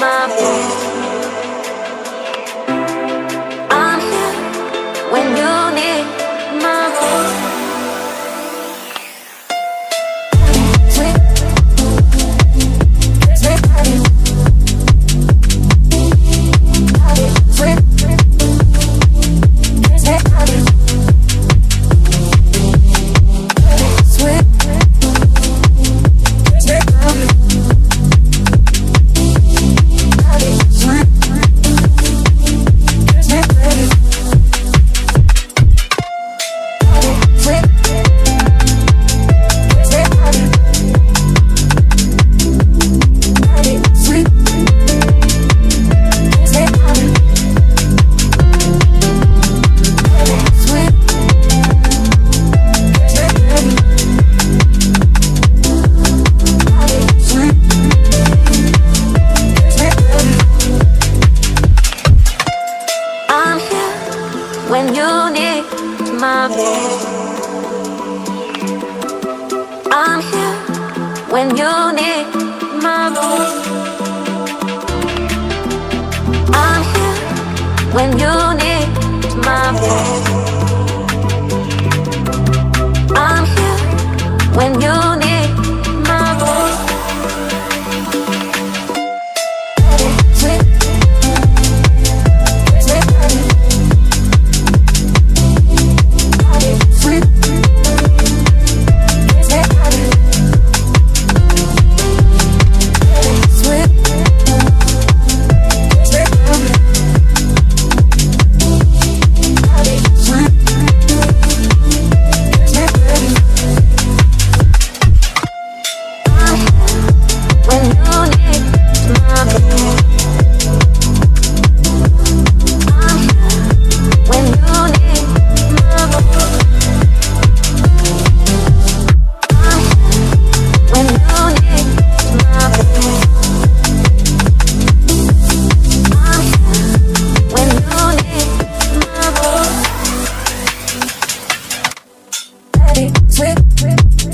my voice. I'm here when you need my voice. when you need my voice. I'm here when you need my voice. I'm here when you Rip, rip, rip.